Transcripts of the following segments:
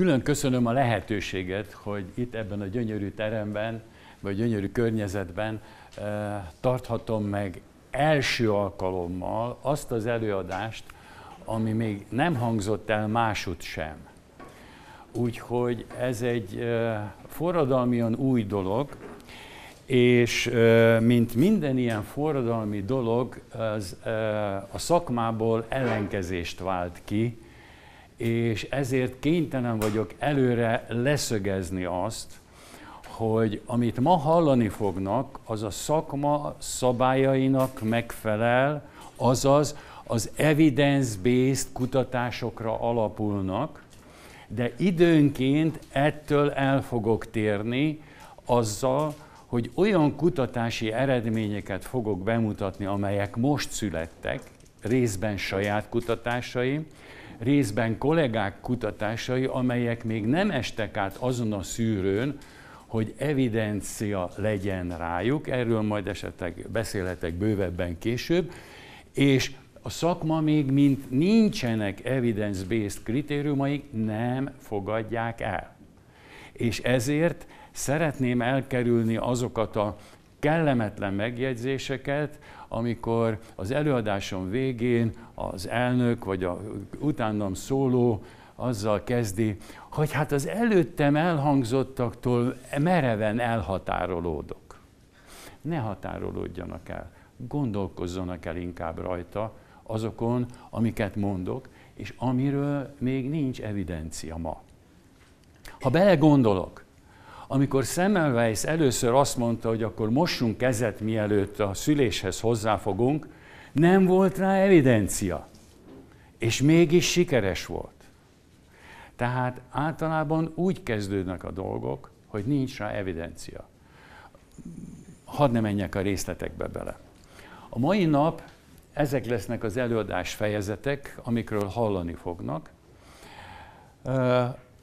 Külön köszönöm a lehetőséget, hogy itt ebben a gyönyörű teremben, vagy gyönyörű környezetben tarthatom meg első alkalommal azt az előadást, ami még nem hangzott el másút sem. Úgyhogy ez egy forradalmian új dolog, és mint minden ilyen forradalmi dolog, az a szakmából ellenkezést vált ki, és ezért kénytelen vagyok előre leszögezni azt, hogy amit ma hallani fognak, az a szakma szabályainak megfelel, azaz az evidence-based kutatásokra alapulnak, de időnként ettől el fogok térni azzal, hogy olyan kutatási eredményeket fogok bemutatni, amelyek most születtek, részben saját kutatásaim, részben kollégák kutatásai, amelyek még nem estek át azon a szűrőn, hogy evidencia legyen rájuk, erről majd esetleg beszélhetek bővebben később, és a szakma még mint nincsenek evidence-based kritériumaik, nem fogadják el. És ezért szeretném elkerülni azokat a kellemetlen megjegyzéseket, amikor az előadásom végén az elnök vagy a utánam szóló azzal kezdi, hogy hát az előttem elhangzottaktól mereven elhatárolódok. Ne határolódjanak el, gondolkozzanak el inkább rajta azokon, amiket mondok, és amiről még nincs evidencia ma. Ha belegondolok, amikor Semmelweis először azt mondta, hogy akkor mossunk kezet, mielőtt a szüléshez hozzáfogunk, nem volt rá evidencia. És mégis sikeres volt. Tehát általában úgy kezdődnek a dolgok, hogy nincs rá evidencia. Hadd ne menjek a részletekbe bele. A mai nap ezek lesznek az előadás fejezetek, amikről hallani fognak.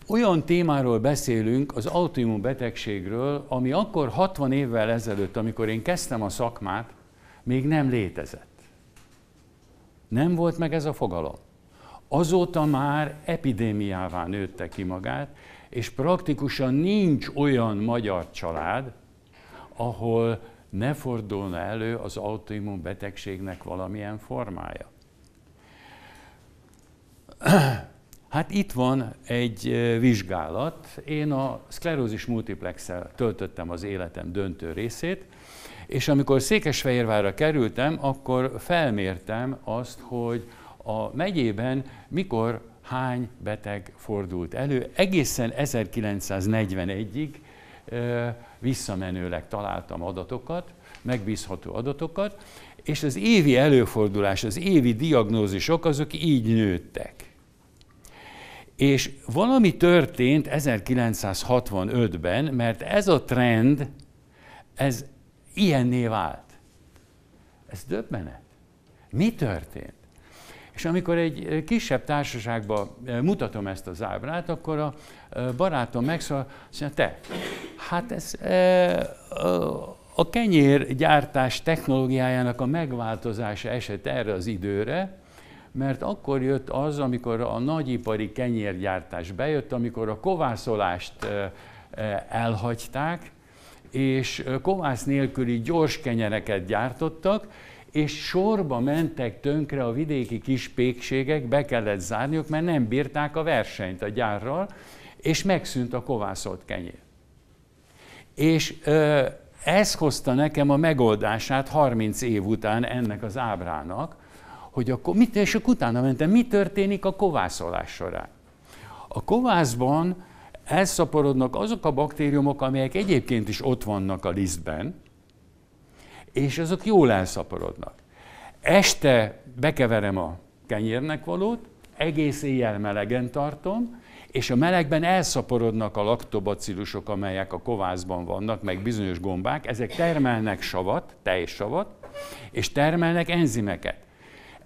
Olyan témáról beszélünk, az autoimmun betegségről, ami akkor 60 évvel ezelőtt, amikor én kezdtem a szakmát, még nem létezett. Nem volt meg ez a fogalom. Azóta már epidémiává nőtte ki magát, és praktikusan nincs olyan magyar család, ahol ne fordulna elő az autoimmun betegségnek valamilyen formája. Hát itt van egy vizsgálat. Én a szklerózis multiplexel töltöttem az életem döntő részét, és amikor Székesfehérvárra kerültem, akkor felmértem azt, hogy a megyében mikor hány beteg fordult elő. Egészen 1941-ig visszamenőleg találtam adatokat, megbízható adatokat, és az évi előfordulás, az évi diagnózisok azok így nőttek. És valami történt 1965-ben, mert ez a trend, ez ilyenné vált. Ez döbbenet. Mi történt? És amikor egy kisebb társaságban mutatom ezt az ábrát, akkor a barátom megszól, azt mondja, te, hát ez a kenyérgyártás technológiájának a megváltozása esett erre az időre, mert akkor jött az, amikor a nagyipari kenyérgyártás bejött, amikor a kovászolást elhagyták, és kovász nélküli gyors kenyereket gyártottak, és sorba mentek tönkre a vidéki kis pékségek, be kellett zárniuk, mert nem bírták a versenyt a gyárral, és megszűnt a kovászolt kenyér. És ez hozta nekem a megoldását 30 év után ennek az ábrának, hogy akkor mit, és akkor utána mentem, mi történik a kovászolás során. A kovászban elszaporodnak azok a baktériumok, amelyek egyébként is ott vannak a lisztben, és azok jól elszaporodnak. Este bekeverem a kenyérnek valót, egész éjjel melegen tartom, és a melegben elszaporodnak a laktobacillusok, amelyek a kovászban vannak, meg bizonyos gombák, ezek termelnek savat, tejsavat, és termelnek enzimeket.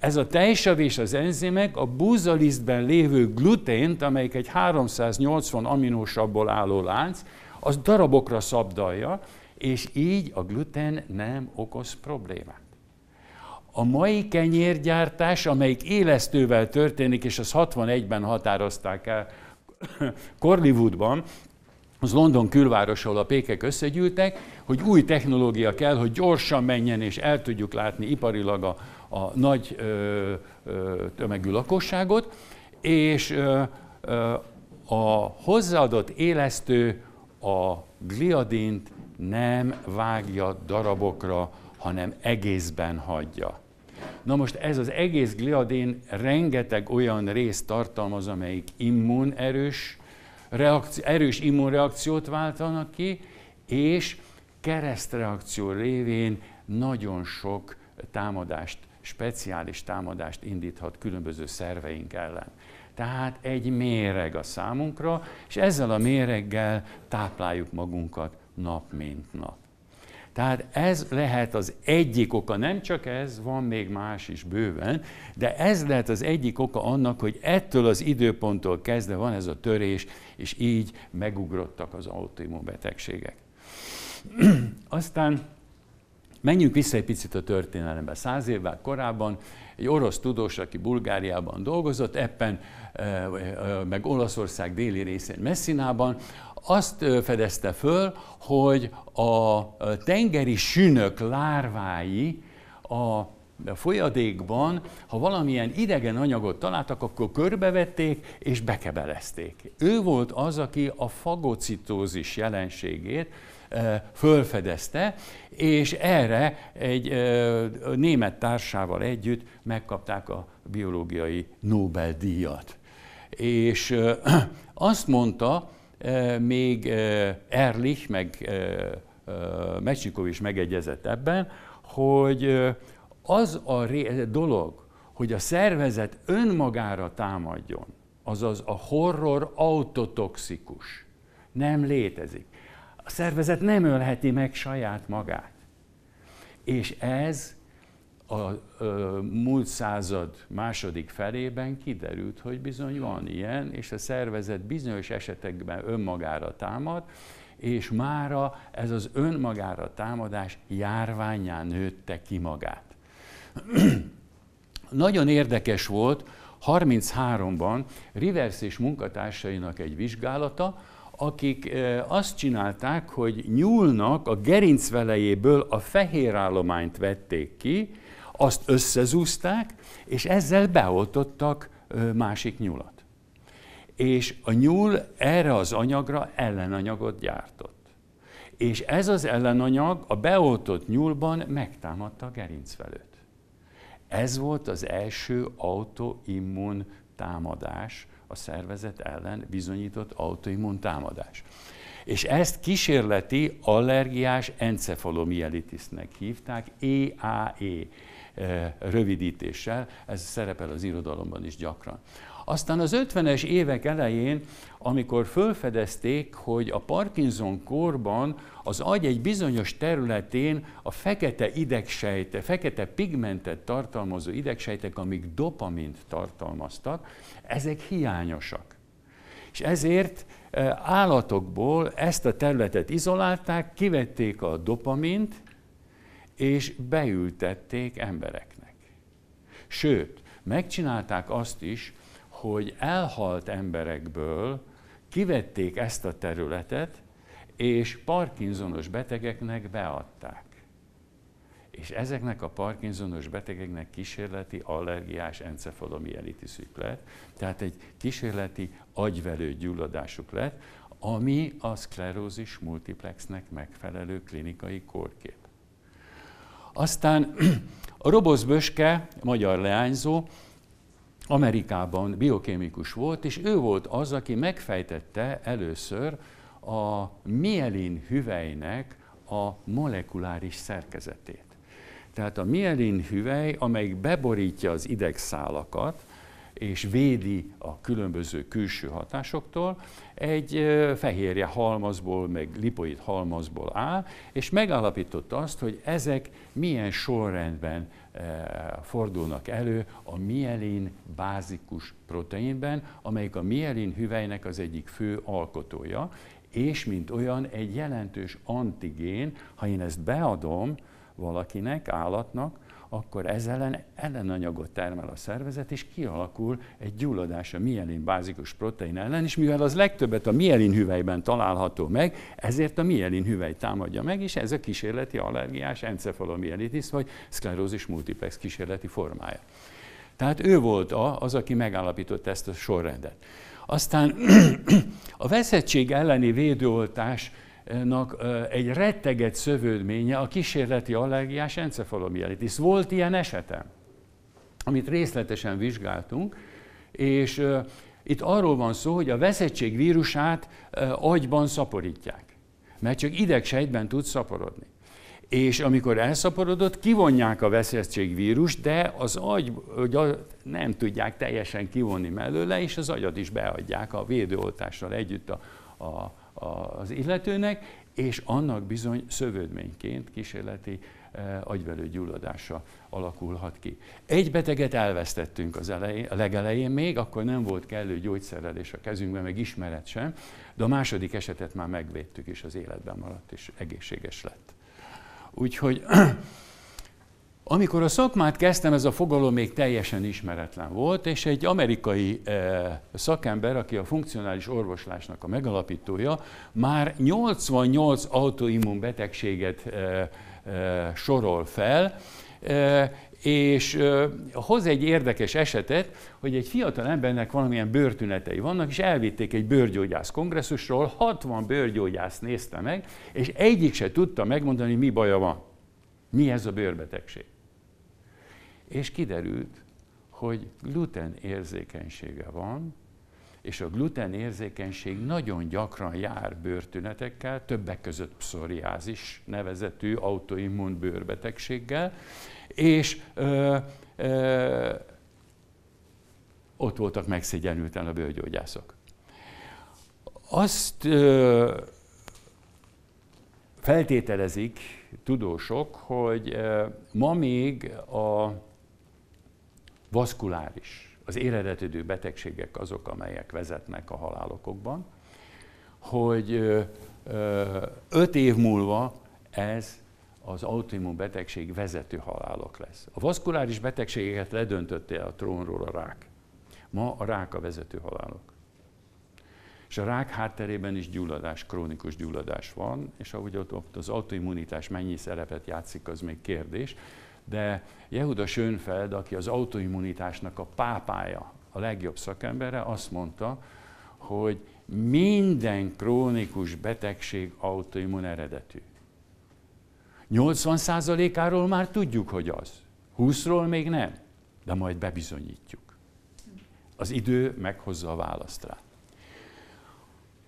Ez a tejsav és az enzimek a búzalisztben lévő glutént, amelyik egy 380 aminósabból álló lánc, az darabokra szabdalja, és így a gluten nem okoz problémát. A mai kenyérgyártás, amelyik élesztővel történik, és az 61-ben határozták el Corlywoodban, az London külváros, ahol a pékek összegyűltek, hogy új technológia kell, hogy gyorsan menjen, és el tudjuk látni iparilag a, a nagy ö, ö, tömegű lakosságot, és ö, ö, a hozzáadott élesztő a gliadint nem vágja darabokra, hanem egészben hagyja. Na most ez az egész gliadin rengeteg olyan részt tartalmaz, amelyik immunerős, reakció, erős immunreakciót váltanak ki, és keresztreakció révén nagyon sok támadást, speciális támadást indíthat különböző szerveink ellen. Tehát egy méreg a számunkra, és ezzel a méreggel tápláljuk magunkat nap mint nap. Tehát ez lehet az egyik oka, nem csak ez, van még más is bőven, de ez lehet az egyik oka annak, hogy ettől az időponttól kezdve van ez a törés, és így megugrottak az autoimmunbetegségek. Aztán menjünk vissza egy picit a történelembe. Száz évvel korábban egy orosz tudós, aki Bulgáriában dolgozott, Eppen, meg Olaszország déli részén Messzinában, azt fedezte föl, hogy a tengeri sünök lárvái a folyadékban, ha valamilyen idegen anyagot találtak, akkor körbevették és bekebelezték. Ő volt az, aki a fagocitózis jelenségét fölfedezte, és erre egy német társával együtt megkapták a biológiai Nobel-díjat. És azt mondta, még Erlich, meg Mecsikov is megegyezett ebben, hogy az a dolog, hogy a szervezet önmagára támadjon, azaz a horror autotoxikus, nem létezik. A szervezet nem ölheti meg saját magát. És ez a múlt század második felében kiderült, hogy bizony van ilyen, és a szervezet bizonyos esetekben önmagára támad, és mára ez az önmagára támadás járványán nőtte ki magát. Nagyon érdekes volt 33-ban Rivers és munkatársainak egy vizsgálata, akik azt csinálták, hogy nyúlnak a gerincvelejéből a fehér állományt vették ki, azt összezúzták, és ezzel beoltottak másik nyulat. És a nyúl erre az anyagra ellenanyagot gyártott. És ez az ellenanyag a beoltott nyúlban megtámadta a gerincvelőt. Ez volt az első autoimmun támadás, a szervezet ellen bizonyított autoimmun támadás. És ezt kísérleti allergiás encefalomielitisnek hívták, EAE. Eh, rövidítéssel, ez szerepel az irodalomban is gyakran. Aztán az 50-es évek elején, amikor fölfedezték, hogy a Parkinson korban az agy egy bizonyos területén a fekete idegsejte, fekete pigmentet tartalmazó idegsejtek, amik dopamint tartalmaztak, ezek hiányosak. És ezért eh, állatokból ezt a területet izolálták, kivették a dopamint, és beültették embereknek. Sőt, megcsinálták azt is, hogy elhalt emberekből kivették ezt a területet, és parkinsonos betegeknek beadták. És ezeknek a parkinsonos betegeknek kísérleti allergiás encefalomielitisük lett, tehát egy kísérleti agyvelő gyulladásuk lett, ami a szklerózis multiplexnek megfelelő klinikai kórkép. Aztán a Robosz Böske, magyar leányzó, Amerikában biokémikus volt, és ő volt az, aki megfejtette először a mielin hüvelynek a molekuláris szerkezetét. Tehát a mielin hüvely, amelyik beborítja az idegszálakat, és védi a különböző külső hatásoktól, egy fehérje halmazból, meg lipoid halmazból áll, és megállapította azt, hogy ezek milyen sorrendben fordulnak elő a mielin bázikus proteinben, amelyik a mielin hüvelynek az egyik fő alkotója, és mint olyan egy jelentős antigén, ha én ezt beadom valakinek, állatnak, akkor ezzel ellen ellenanyagot termel a szervezet, és kialakul egy gyulladás a mielin bázikus protein ellen, és mivel az legtöbbet a mielin hüvelyben található meg, ezért a mielin hüvely támadja meg, és ez a kísérleti allergiás encefalomielitis, vagy szklerózis multiplex kísérleti formája. Tehát ő volt az, aki megállapított ezt a sorrendet. Aztán a veszettség elleni védőoltásnak egy retteget szövődménye a kísérleti allergiás encefalomielitis. Volt ilyen esetem, amit részletesen vizsgáltunk, és itt arról van szó, hogy a veszettség vírusát agyban szaporítják, mert csak idegsejtben tud szaporodni és amikor elszaporodott, kivonják a veszélyességvírus, de az agy nem tudják teljesen kivonni mellőle, és az agyat is beadják a védőoltással együtt a, a, az illetőnek, és annak bizony szövődményként kísérleti e, agyvelő gyulladása alakulhat ki. Egy beteget elvesztettünk az elején, a legelején még, akkor nem volt kellő gyógyszerelés a kezünkben, meg ismeret sem, de a második esetet már megvédtük, és az életben maradt, és egészséges lett. Úgyhogy amikor a szakmát kezdtem, ez a fogalom még teljesen ismeretlen volt, és egy amerikai eh, szakember, aki a funkcionális orvoslásnak a megalapítója, már 88 autoimmun betegséget eh, eh, sorol fel, és hoz egy érdekes esetet, hogy egy fiatal embernek valamilyen bőrtünetei vannak, és elvitték egy bőrgyógyász kongresszusról, 60 bőrgyógyász nézte meg, és egyik se tudta megmondani, mi baja van. Mi ez a bőrbetegség. És kiderült, hogy gluten érzékenysége van, és a gluten érzékenység nagyon gyakran jár bőrtünetekkel, többek között pszoriázis nevezetű autoimmun bőrbetegséggel, és ö, ö, ott voltak megszégyenülten a bőrgyógyászok. Azt ö, feltételezik tudósok, hogy ö, ma még a vaszkuláris, az éredetődő betegségek azok, amelyek vezetnek a halálokokban, hogy öt év múlva ez az autoimmun betegség vezető halálok lesz. A vaszkuláris betegségeket ledöntötte a trónról a rák. Ma a rák a vezető halálok. És a rák hátterében is gyulladás, krónikus gyulladás van, és ahogy ott az autoimmunitás mennyi szerepet játszik, az még kérdés. De Jehuda Schönfeld, aki az autoimmunitásnak a pápája, a legjobb szakembere, azt mondta, hogy minden krónikus betegség autoimmun eredetű. 80%-áról már tudjuk, hogy az. 20-ról még nem, de majd bebizonyítjuk. Az idő meghozza a választ rá.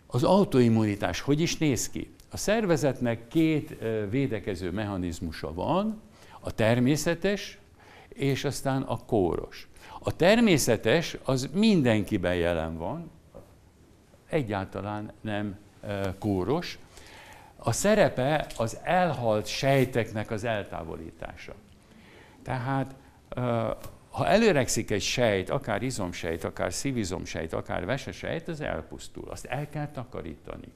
Az autoimmunitás hogy is néz ki? A szervezetnek két védekező mechanizmusa van, a természetes és aztán a kóros. A természetes az mindenkiben jelen van, egyáltalán nem kóros, a szerepe az elhalt sejteknek az eltávolítása. Tehát ha előregszik egy sejt, akár izomsejt, akár szívizomsejt, akár vesesejt, az elpusztul. Azt el kell takarítani.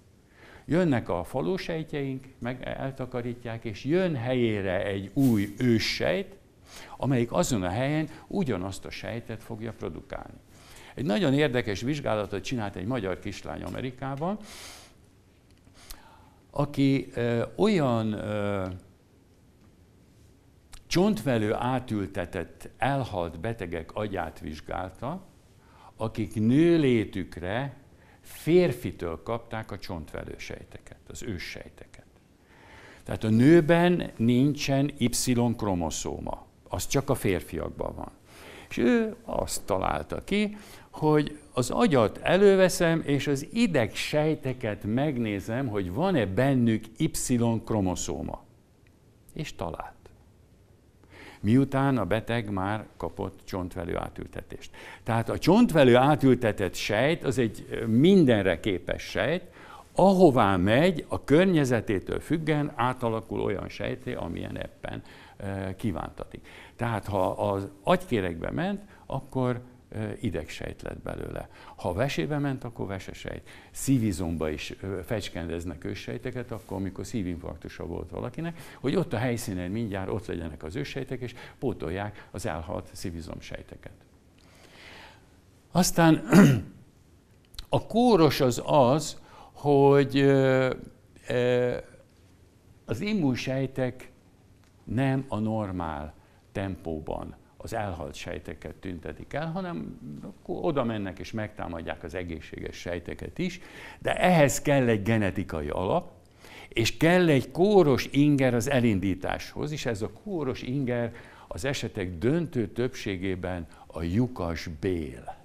Jönnek a falósejtjeink, meg eltakarítják, és jön helyére egy új őssejt, amelyik azon a helyen ugyanazt a sejtet fogja produkálni. Egy nagyon érdekes vizsgálatot csinált egy magyar kislány Amerikában, aki olyan csontvelő átültetett, elhalt betegek agyát vizsgálta, akik nőlétükre férfitől kapták a csontvelő sejteket, az őssejteket. Tehát a nőben nincsen Y-kromoszóma, az csak a férfiakban van. És ő azt találta ki, hogy az agyat előveszem, és az ideg sejteket megnézem, hogy van-e bennük Y-kromoszóma. És talált. Miután a beteg már kapott csontvelő átültetést. Tehát a csontvelő átültetett sejt az egy mindenre képes sejt, ahová megy, a környezetétől függen átalakul olyan sejté, amilyen éppen kívántatik. Tehát ha az agykérekbe ment, akkor idegsejt lett belőle. Ha vesébe ment, akkor vesesejt. Szívizomba is fecskendeznek őssejteket, akkor amikor szívinfarktusa volt valakinek, hogy ott a helyszínen mindjárt ott legyenek az őssejtek, és pótolják az elhalt szívizomsejteket. Aztán a kóros az az, hogy az immunsejtek nem a normál tempóban az elhalt sejteket tüntetik el, hanem oda mennek és megtámadják az egészséges sejteket is, de ehhez kell egy genetikai alap, és kell egy kóros inger az elindításhoz, és ez a kóros inger az esetek döntő többségében a lyukas bél.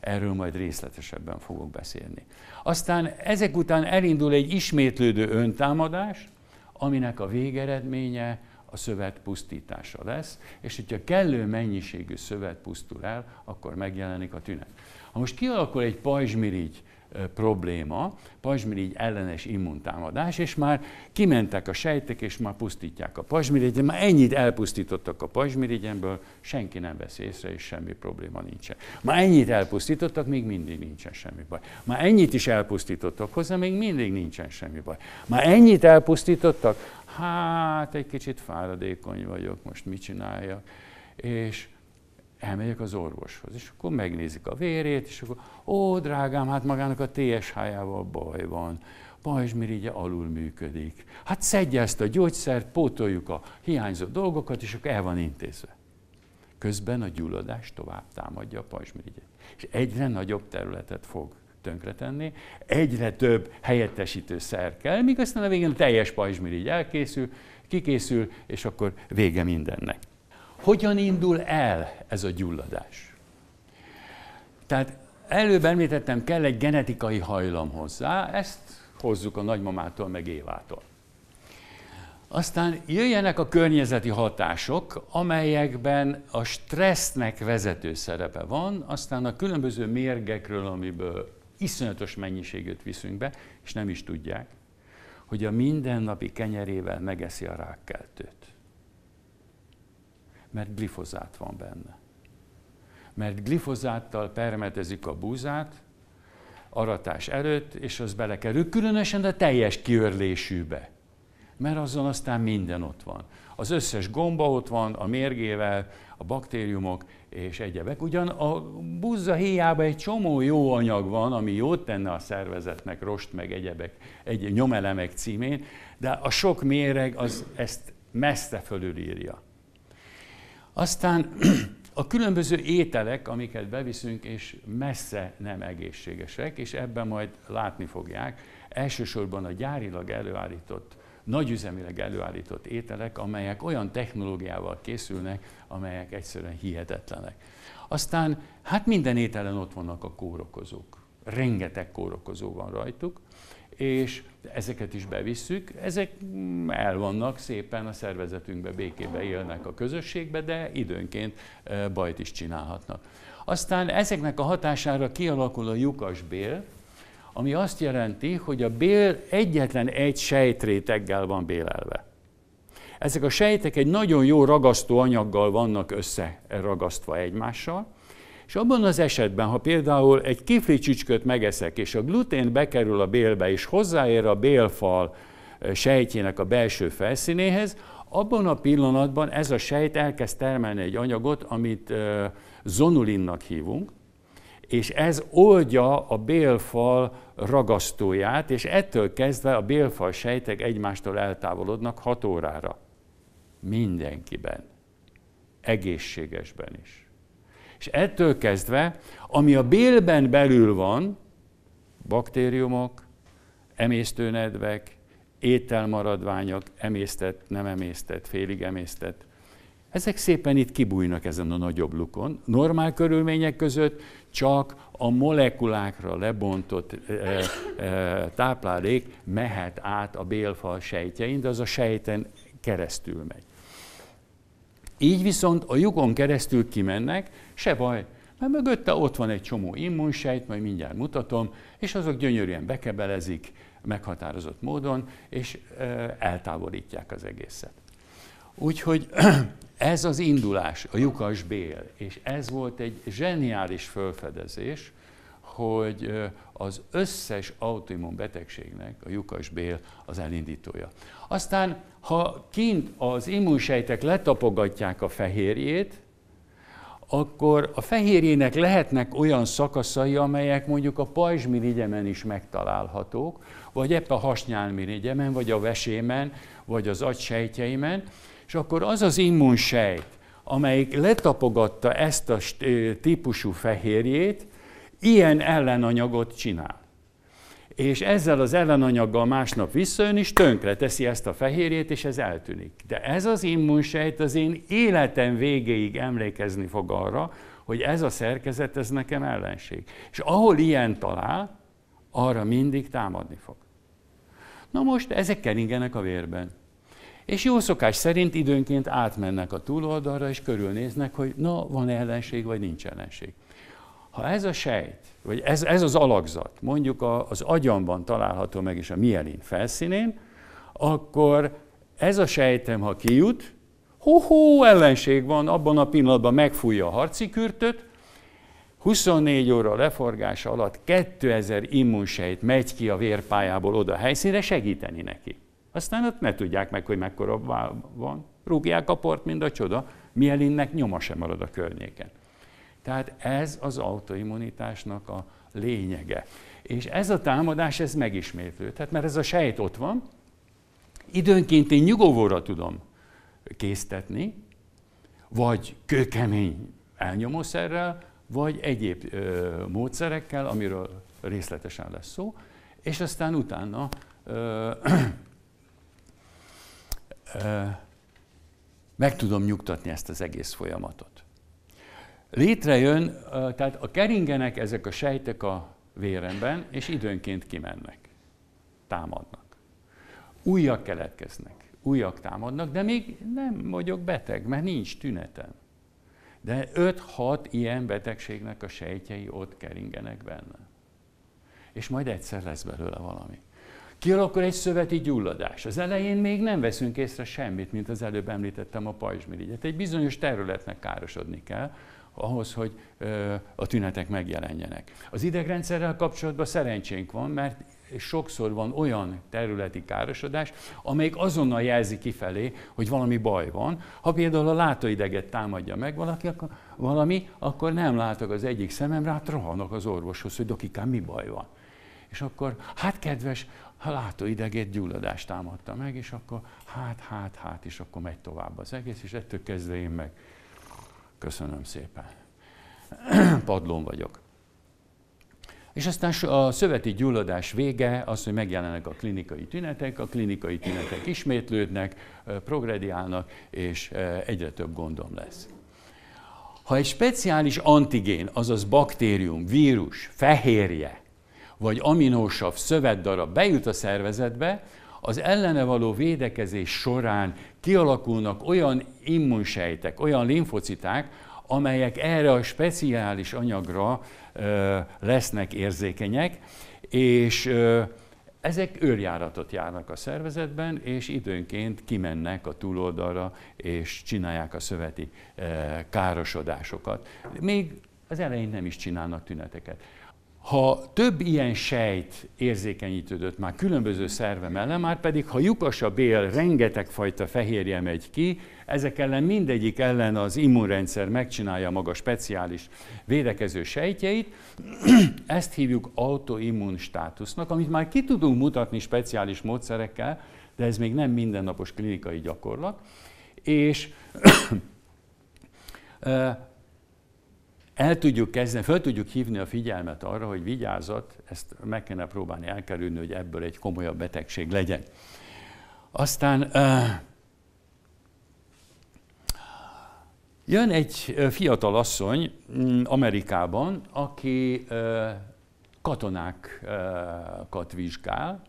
Erről majd részletesebben fogok beszélni. Aztán ezek után elindul egy ismétlődő öntámadás, aminek a végeredménye a szövet pusztítása lesz, és hogyha kellő mennyiségű szövet pusztul el, akkor megjelenik a tünet. Ha most kialakul egy pajzsmirigy probléma, pajzsmirigy ellenes immuntámadás, és már kimentek a sejtek, és már pusztítják a pajzsmirigyet, már ennyit elpusztítottak a pajzsmirigyemből, senki nem vesz észre, és semmi probléma nincsen. Már ennyit elpusztítottak, még mindig nincsen semmi baj. Már ennyit is elpusztítottak hozzá, még mindig nincsen semmi baj. Már ennyit elpusztítottak, hát egy kicsit fáradékony vagyok, most mit csináljak? És elmegyek az orvoshoz, és akkor megnézik a vérét, és akkor, ó, drágám, hát magának a TSH-jával baj van, pajzsmirigye alul működik. Hát szedje ezt a gyógyszert, pótoljuk a hiányzó dolgokat, és akkor el van intézve. Közben a gyulladás tovább támadja a pajzsmirigyet. És egyre nagyobb területet fog tönkretenni, egyre több helyettesítő szer kell, míg aztán a végén a teljes pajzsmirigy elkészül, kikészül, és akkor vége mindennek. Hogyan indul el ez a gyulladás? Tehát előbb említettem, kell egy genetikai hajlam hozzá, ezt hozzuk a nagymamától, meg Évától. Aztán jöjjenek a környezeti hatások, amelyekben a stressznek vezető szerepe van, aztán a különböző mérgekről, amiből iszonyatos mennyiségűt viszünk be, és nem is tudják, hogy a mindennapi kenyerével megeszi a rákkeltőt mert glifozát van benne. Mert glifozáttal permetezik a búzát, aratás előtt, és az belekerül, különösen a teljes kiörlésűbe. Mert azon aztán minden ott van. Az összes gomba ott van, a mérgével, a baktériumok és egyebek. Ugyan a buzza héjában egy csomó jó anyag van, ami jót tenne a szervezetnek, rost meg egyebek, egy nyomelemek címén, de a sok méreg az ezt messze fölülírja. Aztán a különböző ételek, amiket beviszünk, és messze nem egészségesek, és ebben majd látni fogják, elsősorban a gyárilag előállított, nagyüzemileg előállított ételek, amelyek olyan technológiával készülnek, amelyek egyszerűen hihetetlenek. Aztán hát minden ételen ott vannak a kórokozók. Rengeteg kórokozó van rajtuk, és ezeket is bevisszük, ezek el vannak szépen a szervezetünkbe, békébe élnek a közösségbe, de időnként bajt is csinálhatnak. Aztán ezeknek a hatására kialakul a lyukas bél, ami azt jelenti, hogy a bél egyetlen egy sejtréteggel van bélelve. Ezek a sejtek egy nagyon jó ragasztó anyaggal vannak összeragasztva egymással, és abban az esetben, ha például egy kifli csücsköt megeszek, és a glutén bekerül a bélbe, és hozzáér a bélfal eh, sejtjének a belső felszínéhez, abban a pillanatban ez a sejt elkezd termelni egy anyagot, amit eh, zonulinnak hívunk, és ez oldja a bélfal ragasztóját, és ettől kezdve a bélfal sejtek egymástól eltávolodnak 6 órára. Mindenkiben. Egészségesben is. És ettől kezdve, ami a bélben belül van, baktériumok, emésztőnedvek, ételmaradványok, emésztett, nem emésztett, félig emésztett, ezek szépen itt kibújnak ezen a nagyobb lukon. Normál körülmények között csak a molekulákra lebontott e, e, táplálék mehet át a bélfal sejtjein, de az a sejten keresztül megy. Így viszont a lyukon keresztül kimennek, se baj, mert mögötte ott van egy csomó immunsejt, majd mindjárt mutatom, és azok gyönyörűen bekebelezik meghatározott módon, és eltávolítják az egészet. Úgyhogy ez az indulás, a lyukas bél, és ez volt egy zseniális felfedezés, hogy az összes autoimmun betegségnek a lyukas az elindítója. Aztán, ha kint az immunsejtek letapogatják a fehérjét, akkor a fehérjének lehetnek olyan szakaszai, amelyek mondjuk a pajzsmirigyemen is megtalálhatók, vagy épp a hasnyálmirigyemen, vagy a vesémen, vagy az agysejtjeimen, és akkor az az immunsejt, amelyik letapogatta ezt a típusú fehérjét, ilyen ellenanyagot csinál. És ezzel az ellenanyaggal másnap visszajön, és tönkre teszi ezt a fehérjét, és ez eltűnik. De ez az immunsejt az én életem végéig emlékezni fog arra, hogy ez a szerkezet, ez nekem ellenség. És ahol ilyen talál, arra mindig támadni fog. Na most ezek keringenek a vérben. És jó szokás szerint időnként átmennek a túloldalra, és körülnéznek, hogy na, van ellenség, vagy nincs ellenség. Ha ez a sejt, vagy ez, ez az alakzat, mondjuk az agyamban található meg is a mielin felszínén, akkor ez a sejtem, ha kijut, hó-hó, ellenség van, abban a pillanatban megfújja a harci kürtöt, 24 óra leforgása alatt 2000 immunsejt megy ki a vérpályából oda a helyszínre segíteni neki. Aztán ott ne tudják meg, hogy mekkora van. Rúgják a port, mint a csoda. Mielinnek nyoma sem marad a környéken. Tehát ez az autoimmunitásnak a lényege. És ez a támadás, ez megismétlődhet, mert ez a sejt ott van, időnként én nyugovóra tudom késztetni, vagy kőkemény elnyomószerrel, vagy egyéb ö, módszerekkel, amiről részletesen lesz szó, és aztán utána ö, ö, meg tudom nyugtatni ezt az egész folyamatot. Létrejön, tehát a keringenek ezek a sejtek a véremben, és időnként kimennek, támadnak. Újak keletkeznek, újak támadnak, de még nem vagyok beteg, mert nincs tünetem. De 5-6 ilyen betegségnek a sejtjei ott keringenek benne. És majd egyszer lesz belőle valami. Kialakul egy szöveti gyulladás. Az elején még nem veszünk észre semmit, mint az előbb említettem a pajzsmirigyet. Egy bizonyos területnek károsodni kell, ahhoz, hogy a tünetek megjelenjenek. Az idegrendszerrel kapcsolatban szerencsénk van, mert sokszor van olyan területi károsodás, amelyik azonnal jelzi kifelé, hogy valami baj van. Ha például a látóideget támadja meg valaki, akkor, valami, akkor nem látok az egyik szememre, hát rohanok az orvoshoz, hogy dokikám, mi baj van. És akkor, hát kedves, a látóidegét gyulladás támadta meg, és akkor hát, hát, hát, és akkor megy tovább az egész, és ettől kezdve én meg Köszönöm szépen. Padlón vagyok. És aztán a szöveti gyulladás vége az, hogy megjelennek a klinikai tünetek, a klinikai tünetek ismétlődnek, progrediálnak, és egyre több gondom lesz. Ha egy speciális antigén, azaz baktérium, vírus, fehérje, vagy aminósav szövetdarab bejut a szervezetbe, az ellene való védekezés során kialakulnak olyan immunsejtek, olyan limfociták, amelyek erre a speciális anyagra ö, lesznek érzékenyek, és ö, ezek őrjáratot járnak a szervezetben, és időnként kimennek a túloldalra, és csinálják a szöveti károsodásokat. Még az elején nem is csinálnak tüneteket. Ha több ilyen sejt érzékenyítődött már különböző szervem ellen, már pedig ha lyukas a bél, rengeteg fajta fehérje megy ki, ezek ellen mindegyik ellen az immunrendszer megcsinálja maga speciális védekező sejtjeit, ezt hívjuk autoimmun státusznak, amit már ki tudunk mutatni speciális módszerekkel, de ez még nem mindennapos klinikai gyakorlat, és el tudjuk kezdeni, fel tudjuk hívni a figyelmet arra, hogy vigyázat, ezt meg kellene próbálni elkerülni, hogy ebből egy komolyabb betegség legyen. Aztán jön egy fiatal asszony mm, Amerikában, aki katonákat vizsgál,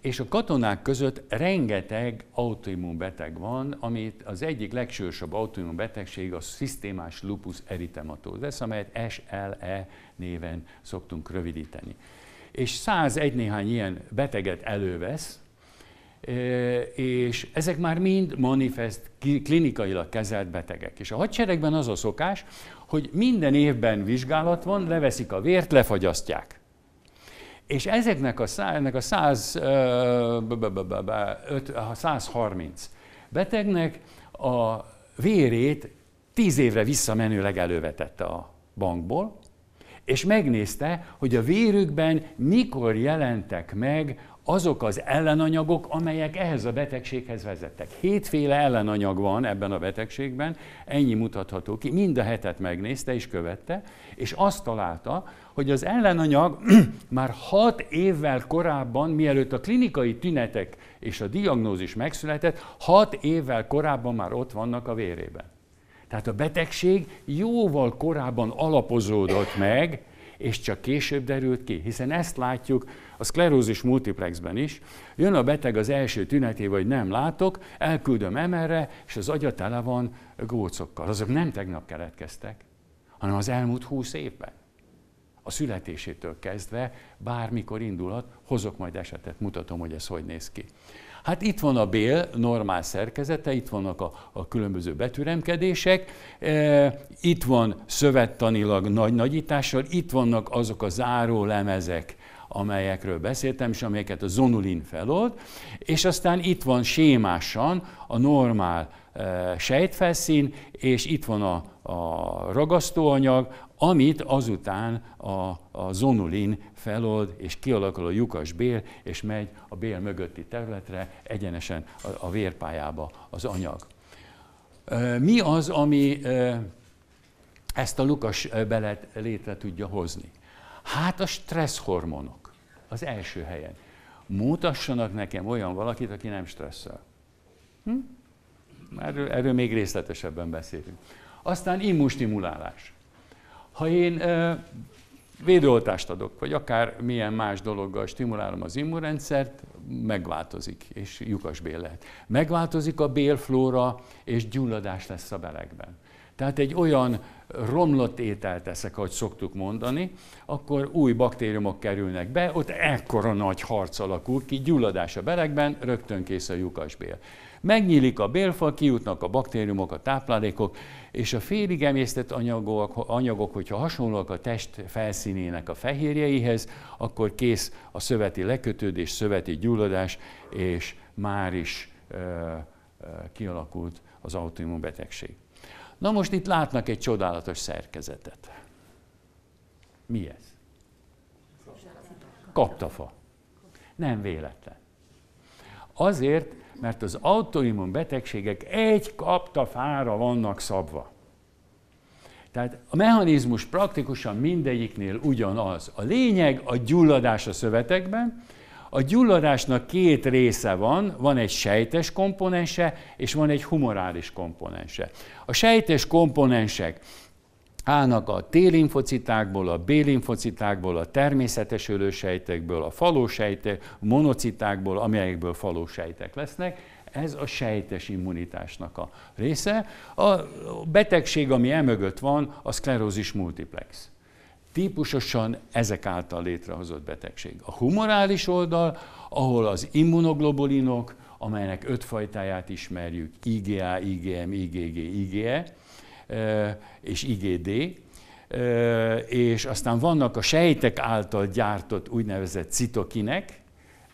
és a katonák között rengeteg autoimmun beteg van, amit az egyik legsősabb autoimmun betegség a szisztémás lupus erythematosus, amelyet SLE néven szoktunk rövidíteni. És 101 néhány ilyen beteget elővesz, és ezek már mind manifest, klinikailag kezelt betegek. És a hadseregben az a szokás, hogy minden évben vizsgálat van, leveszik a vért, lefagyasztják. És ezeknek a, ennek a 100, 130 betegnek a vérét 10 évre visszamenőleg elővetette a bankból, és megnézte, hogy a vérükben mikor jelentek meg azok az ellenanyagok, amelyek ehhez a betegséghez vezettek. Hétféle ellenanyag van ebben a betegségben, ennyi mutatható ki. Mind a hetet megnézte és követte, és azt találta, hogy az ellenanyag már hat évvel korábban, mielőtt a klinikai tünetek és a diagnózis megszületett, hat évvel korábban már ott vannak a vérében. Tehát a betegség jóval korábban alapozódott meg, és csak később derült ki. Hiszen ezt látjuk a szklerózis multiplexben is. Jön a beteg az első tünetével, hogy nem látok, elküldöm emerre, és az agya tele van gócokkal. Azok nem tegnap keletkeztek, hanem az elmúlt húsz évben. A születésétől kezdve bármikor indulhat, hozok majd esetet, mutatom, hogy ez hogy néz ki. Hát itt van a bél normál szerkezete, itt vannak a, a különböző betűremkedések, e, itt van szövettanilag nagy nagyítással, itt vannak azok a záró lemezek, amelyekről beszéltem, és amelyeket a zonulin felold, és aztán itt van sémásan a normál e, sejtfelszín, és itt van a, a ragasztóanyag, amit azután a, a zonulin felold, és kialakul a lyukas bél, és megy a bél mögötti területre, egyenesen a, a vérpályába az anyag. Mi az, ami ezt a lukas belet létre tudja hozni? Hát a stresszhormonok az első helyen. Mutassanak nekem olyan valakit, aki nem stresszel. Hm? Erről, erről még részletesebben beszélünk. Aztán immunstimulálás. Ha én védőoltást adok, vagy akár milyen más dologgal stimulálom az immunrendszert, megváltozik, és lyukasbél lehet. Megváltozik a bélflóra, és gyulladás lesz a belegben. Tehát egy olyan romlott ételt teszek, ahogy szoktuk mondani, akkor új baktériumok kerülnek be, ott ekkora nagy harc alakul ki, gyulladás a belegben, rögtön kész a lyukasbél. Megnyílik a bélfal, kijutnak a baktériumok, a táplálékok, és a félig emésztett anyagok, anyagok, hogyha hasonlóak a test felszínének a fehérjeihez, akkor kész a szöveti lekötődés, szöveti gyulladás, és már is ö, ö, kialakult az autoimmun betegség. Na most itt látnak egy csodálatos szerkezetet. Mi ez? Kaptafa. Nem véletlen. Azért, mert az autoimmun betegségek egy kaptafára vannak szabva. Tehát a mechanizmus praktikusan mindegyiknél ugyanaz. A lényeg a gyulladás a szövetekben, a gyulladásnak két része van, van egy sejtes komponense, és van egy humorális komponense. A sejtes komponensek állnak a T-limfocitákból, a B-limfocitákból, a természetes ölősejtekből, a falósejtek, monocitákból, amelyekből falósejtek lesznek. Ez a sejtes immunitásnak a része. A betegség, ami emögött van, a szklerózis multiplex. Típusosan ezek által létrehozott betegség. A humorális oldal, ahol az immunoglobulinok, amelynek öt fajtáját ismerjük, IgA, IgM, IgG, IgE, és IgD, és aztán vannak a sejtek által gyártott úgynevezett citokinek,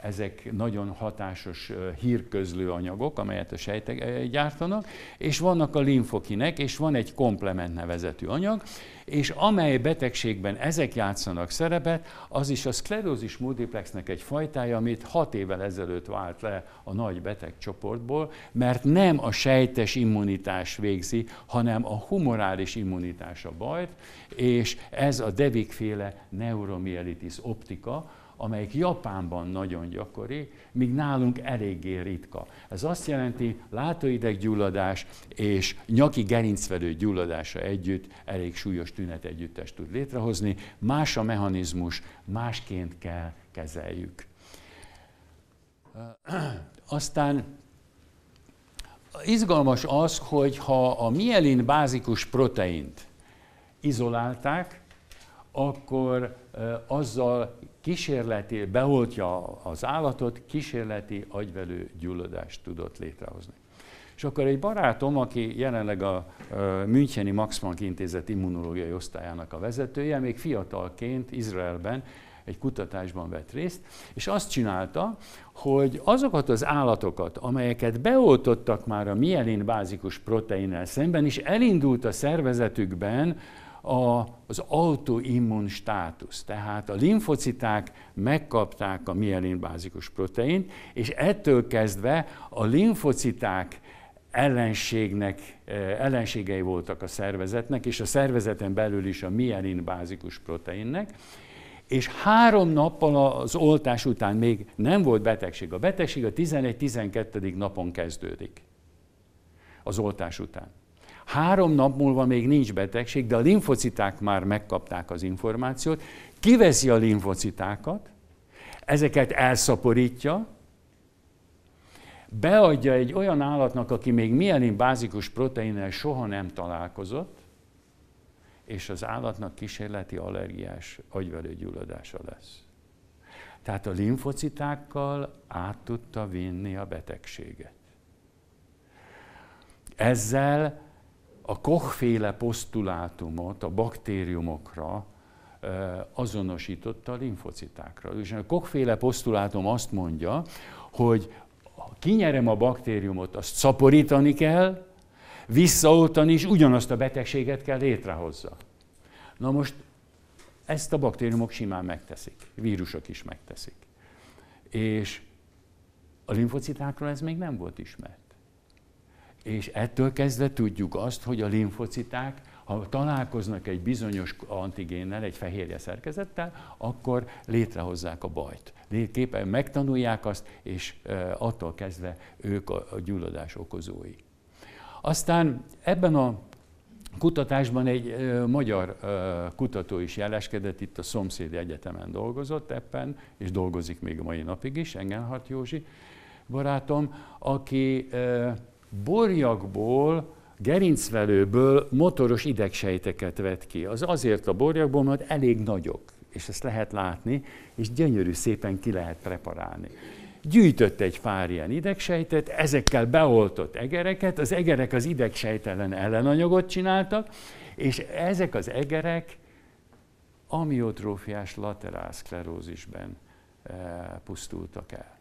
ezek nagyon hatásos hírközlő anyagok, amelyet a sejtek gyártanak, és vannak a linfokinek, és van egy komplement nevezetű anyag, és amely betegségben ezek játszanak szerepet, az is a szklerózis multiplexnek egy fajtája, amit hat évvel ezelőtt vált le a nagy betegcsoportból, mert nem a sejtes immunitás végzi, hanem a humorális immunitás a bajt, és ez a Devik féle neuromielitis optika, amelyik Japánban nagyon gyakori, míg nálunk eléggé ritka. Ez azt jelenti, látóideggyulladás és nyaki gerincvelő gyulladása együtt elég súlyos tünet együttes tud létrehozni. Más a mechanizmus, másként kell kezeljük. Aztán izgalmas az, hogy ha a mielin bázikus proteint izolálták, akkor azzal kísérleti, beoltja az állatot, kísérleti agyvelő gyulladást tudott létrehozni. És akkor egy barátom, aki jelenleg a Müncheni Max Planck Intézet immunológiai osztályának a vezetője, még fiatalként Izraelben egy kutatásban vett részt, és azt csinálta, hogy azokat az állatokat, amelyeket beoltottak már a mielin bázikus proteinnel szemben, is elindult a szervezetükben a, az autoimmun státusz. Tehát a limfociták megkapták a mielin bázikus proteint, és ettől kezdve a limfociták ellenségnek, eh, ellenségei voltak a szervezetnek, és a szervezeten belül is a mielin bázikus proteinnek, és három nappal az oltás után még nem volt betegség. A betegség a 11-12. napon kezdődik az oltás után. Három nap múlva még nincs betegség, de a limfociták már megkapták az információt, kiveszi a limfocitákat, ezeket elszaporítja, beadja egy olyan állatnak, aki még mielin bázikus proteinnel soha nem találkozott, és az állatnak kísérleti allergiás agyvelőgyulladása lesz. Tehát a limfocitákkal át tudta vinni a betegséget. Ezzel a Koch-féle posztulátumot a baktériumokra azonosította a limfocitákra. És a Koch-féle posztulátum azt mondja, hogy kinyerem a baktériumot, azt szaporítani kell, visszaoltani is ugyanazt a betegséget kell létrehozza. Na most ezt a baktériumok simán megteszik, vírusok is megteszik. És a limfocitákról ez még nem volt ismert. És ettől kezdve tudjuk azt, hogy a limfociták, ha találkoznak egy bizonyos antigénnel, egy fehérje szerkezettel, akkor létrehozzák a bajt. Képen megtanulják azt, és attól kezdve ők a gyulladás okozói. Aztán ebben a kutatásban egy magyar kutató is jeleskedett, itt a szomszédi egyetemen dolgozott ebben, és dolgozik még a mai napig is, Engelhardt Józsi barátom, aki borjakból, gerincvelőből motoros idegsejteket vett ki. Az azért a borjakból, mert elég nagyok, és ezt lehet látni, és gyönyörű szépen ki lehet preparálni gyűjtött egy pár ilyen idegsejtet, ezekkel beoltott egereket, az egerek az idegsejtelen ellenanyagot csináltak, és ezek az egerek amiotrófiás laterálszklerózisben e, pusztultak el.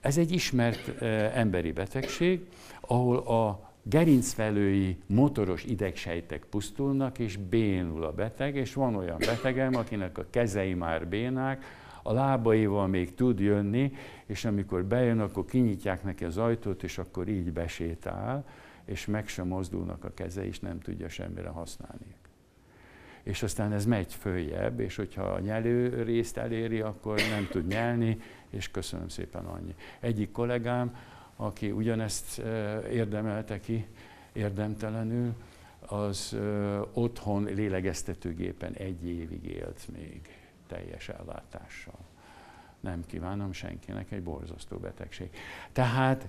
Ez egy ismert emberi betegség, ahol a gerincvelői motoros idegsejtek pusztulnak, és bénul a beteg, és van olyan betegem, akinek a kezei már bénák, a lábaival még tud jönni, és amikor bejön, akkor kinyitják neki az ajtót, és akkor így besétál, és meg sem mozdulnak a keze, és nem tudja semmire használni. És aztán ez megy följebb, és hogyha a nyelő részt eléri, akkor nem tud nyelni, és köszönöm szépen annyi. Egyik kollégám, aki ugyanezt érdemelte ki, érdemtelenül, az otthon lélegeztetőgépen egy évig élt még teljes ellátással. Nem kívánom senkinek egy borzasztó betegség. Tehát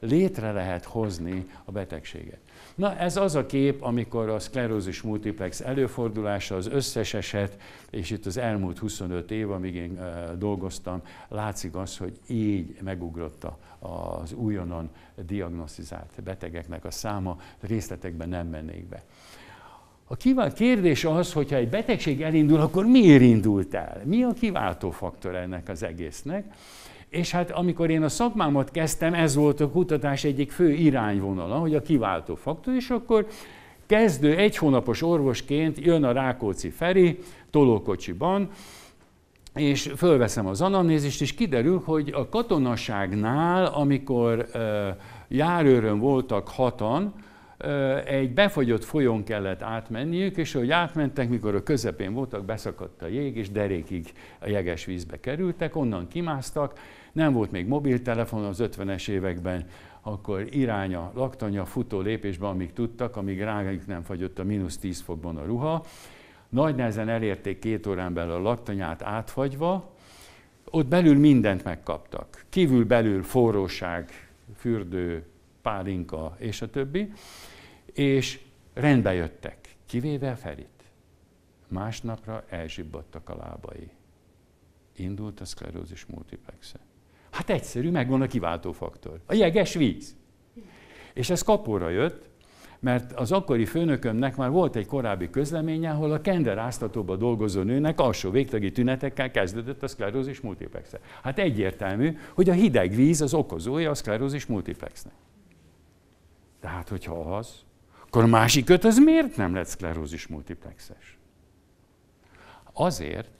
létre lehet hozni a betegséget. Na ez az a kép, amikor a szklerózis multiplex előfordulása, az összes eset, és itt az elmúlt 25 év, amíg én dolgoztam, látszik az, hogy így megugrott az újonnan diagnosztizált betegeknek a száma, részletekben nem mennék be. A kérdés az, hogyha egy betegség elindul, akkor miért indult el? Mi a kiváltó faktor ennek az egésznek? És hát amikor én a szakmámat kezdtem, ez volt a kutatás egyik fő irányvonala, hogy a kiváltó faktor, és akkor kezdő egy hónapos orvosként jön a Rákóczi Feri tolókocsiban, és fölveszem az anamnézist, és kiderül, hogy a katonaságnál, amikor uh, járőrön voltak hatan, egy befagyott folyón kellett átmenniük, és ahogy átmentek, mikor a közepén voltak, beszakadt a jég, és derékig a jeges vízbe kerültek, onnan kimásztak, nem volt még mobiltelefon az 50-es években, akkor iránya, laktanya, futó lépésben, amíg tudtak, amíg rájuk nem fagyott a mínusz 10 fokban a ruha. Nagy nehezen elérték két órán belül a laktanyát átfagyva, ott belül mindent megkaptak. Kívül belül forróság, fürdő, pálinka és a többi és rendbe jöttek, kivéve Ferit. Másnapra elzsibbadtak a lábai. indult a szklerózis multiplexe. Hát egyszerű, megvan a kiváltó faktor. A jeges víz. És ez kapóra jött, mert az akkori főnökömnek már volt egy korábbi közleménye, ahol a kender áztatóba dolgozó nőnek alsó végtagi tünetekkel kezdődött a szklerózis multiplexe. Hát egyértelmű, hogy a hideg víz az okozója a szklerózis multiplexnek. Tehát, hogyha az, akkor a másik öt az miért nem lett szklerózis multiplexes? Azért,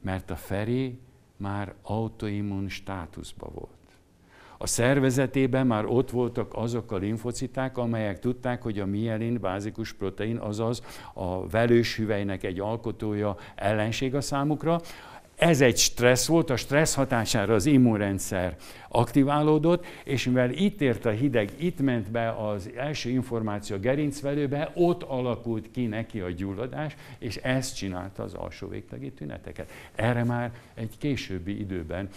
mert a Feri már autoimmun státuszba volt. A szervezetében már ott voltak azok a limfociták, amelyek tudták, hogy a mielin bázikus protein, azaz a velős hüvelynek egy alkotója ellenség a számukra, ez egy stressz volt, a stressz hatására az immunrendszer aktiválódott, és mivel itt ért a hideg, itt ment be az első információ a gerincvelőbe, ott alakult ki neki a gyulladás, és ezt csinálta az alsó végtagi tüneteket. Erre már egy későbbi időben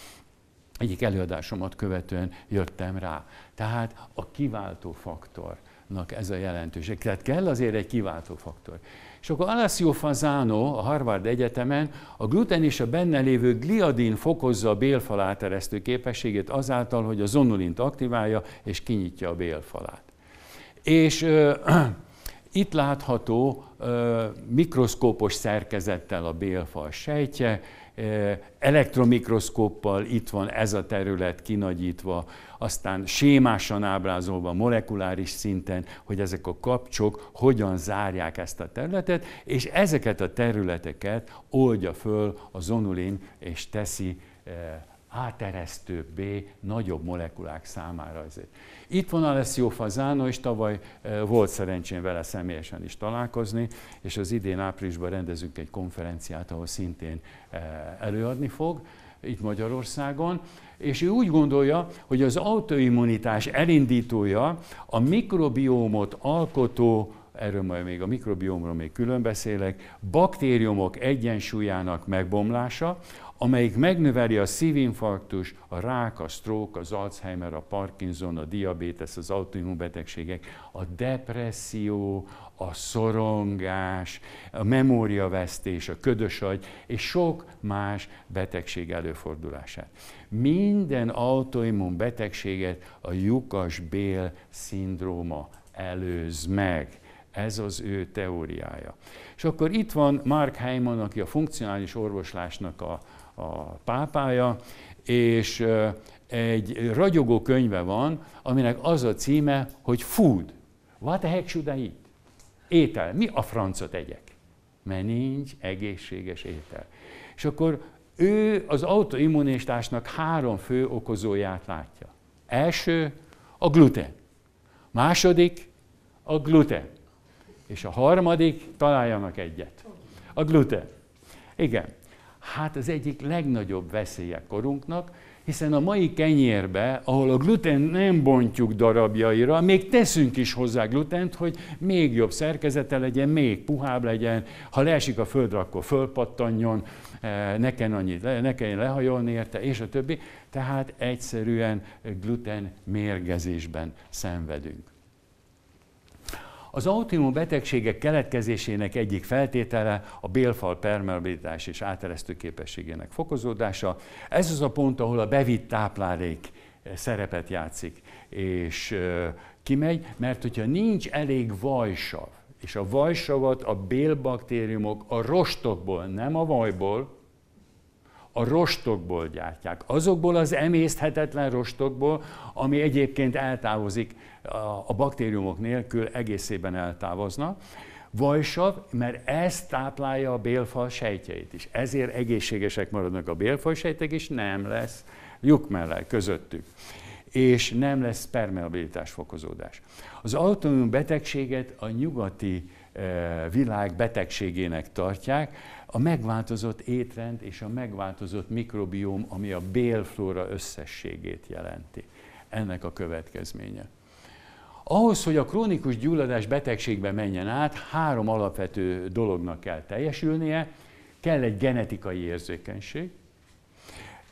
egyik előadásomat követően jöttem rá. Tehát a kiváltó faktornak ez a jelentőség. Tehát kell azért egy kiváltó faktor. És akkor Alessio Fazano a Harvard Egyetemen a gluten és a benne lévő gliadin fokozza a bélfal áteresztő képességét azáltal, hogy a zonulint aktiválja és kinyitja a bélfalát. És ö, itt látható ö, mikroszkópos szerkezettel a bélfal sejtje, elektromikroszkóppal itt van ez a terület kinagyítva, aztán sémásan ábrázolva molekuláris szinten, hogy ezek a kapcsok hogyan zárják ezt a területet, és ezeket a területeket oldja föl a zonulin, és teszi áteresztőbbé nagyobb molekulák számára. Ezért. Itt van Alessio Fazano, és tavaly volt szerencsém vele személyesen is találkozni, és az idén áprilisban rendezünk egy konferenciát, ahol szintén előadni fog, itt Magyarországon, és ő úgy gondolja, hogy az autoimmunitás elindítója a mikrobiómot alkotó erről majd még a mikrobiomról még külön beszélek, baktériumok egyensúlyának megbomlása, amelyik megnöveli a szívinfarktus, a rák, a stroke, az Alzheimer, a Parkinson, a diabétesz, az autoimmunbetegségek, a depresszió, a szorongás, a memóriavesztés, a ködös agy, és sok más betegség előfordulását. Minden autoimmun betegséget a lyukas bél szindróma előz meg. Ez az ő teóriája. És akkor itt van Mark Heimann, aki a funkcionális orvoslásnak a, a pápája, és egy ragyogó könyve van, aminek az a címe, hogy Food. What the heck should I eat? Étel. Mi a francot egyek? Mert nincs egészséges étel. És akkor ő az autoimmunistásnak három fő okozóját látja. Első a gluten. Második a gluten. És a harmadik, találjanak egyet. A gluten. Igen hát az egyik legnagyobb veszélye korunknak, hiszen a mai kenyérbe, ahol a gluten nem bontjuk darabjaira, még teszünk is hozzá glutent, hogy még jobb szerkezete legyen, még puhább legyen, ha leesik a földre, akkor fölpattanjon, eh, ne kelljen, annyit, ne kelljen lehajolni érte, és a többi. Tehát egyszerűen gluten mérgezésben szenvedünk. Az autoimmun betegségek keletkezésének egyik feltétele a bélfal permeabilitás és áteresztő képességének fokozódása. Ez az a pont, ahol a bevitt táplálék szerepet játszik, és kimegy, mert hogyha nincs elég vajsav, és a vajsavat a bélbaktériumok a rostokból, nem a vajból, a rostokból gyártják. Azokból az emészthetetlen rostokból, ami egyébként eltávozik a baktériumok nélkül egészében eltávozna. Vajsav, mert ez táplálja a bélfal sejtjeit is. Ezért egészségesek maradnak a bélfal sejtek, és nem lesz lyukmellel közöttük és nem lesz permeabilitás fokozódás. Az autoimmun betegséget a nyugati eh, világ betegségének tartják, a megváltozott étrend és a megváltozott mikrobióm, ami a bélflóra összességét jelenti. Ennek a következménye. Ahhoz, hogy a krónikus gyulladás betegségbe menjen át, három alapvető dolognak kell teljesülnie. Kell egy genetikai érzékenység,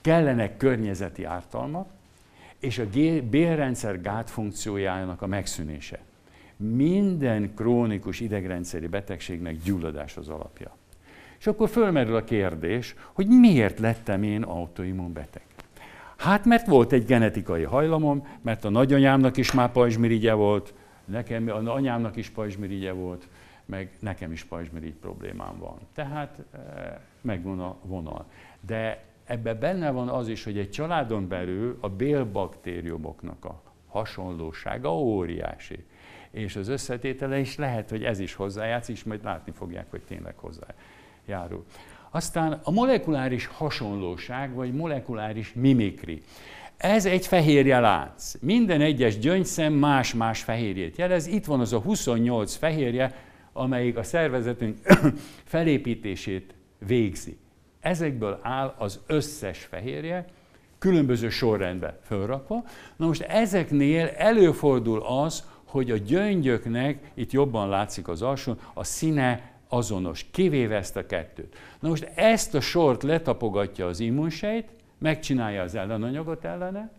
kellenek környezeti ártalmak, és a bélrendszer gátfunkciójának a megszűnése. Minden krónikus idegrendszeri betegségnek gyulladás az alapja. És akkor fölmerül a kérdés, hogy miért lettem én autoimmunbeteg. Hát mert volt egy genetikai hajlamom, mert a nagyanyámnak is már pajzsmirigye volt, nekem, az anyámnak is pajzsmirigye volt, meg nekem is pajzsmirigy problémám van. Tehát e, megvan a vonal. De ebben benne van az is, hogy egy családon belül a bélbaktériumoknak a hasonlósága óriási. És az összetétele is lehet, hogy ez is hozzájátszik, és majd látni fogják, hogy tényleg hozzájárul. Aztán a molekuláris hasonlóság, vagy molekuláris mimikri. Ez egy fehérje látsz. Minden egyes gyöngyszem más-más fehérjét jelez. Itt van az a 28 fehérje, amelyik a szervezetünk felépítését végzi. Ezekből áll az összes fehérje, különböző sorrendben fölrakva. Na most ezeknél előfordul az, hogy a gyöngyöknek, itt jobban látszik az alsón, a színe azonos, kivéve ezt a kettőt. Na most ezt a sort letapogatja az immunsejt, megcsinálja az ellenanyagot ellene,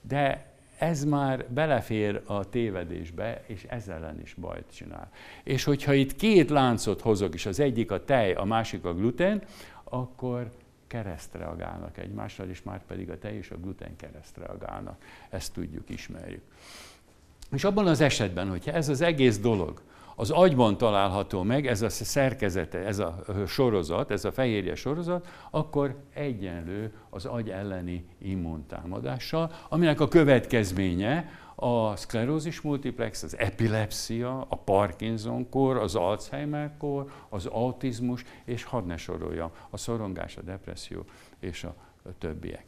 de ez már belefér a tévedésbe, és ezzel ellen is bajt csinál. És hogyha itt két láncot hozok, és az egyik a tej, a másik a glutén, akkor keresztreagálnak egymással, és már pedig a tej és a glutén keresztreagálnak. Ezt tudjuk, ismerjük. És abban az esetben, hogyha ez az egész dolog az agyban található meg, ez a szerkezete, ez a sorozat, ez a fehérje sorozat, akkor egyenlő az agy elleni immuntámadással, aminek a következménye a szklerózis multiplex, az epilepsia, a Parkinson-kor, az Alzheimer-kor, az autizmus, és hadd ne soroljam, a szorongás, a depresszió és a többiek.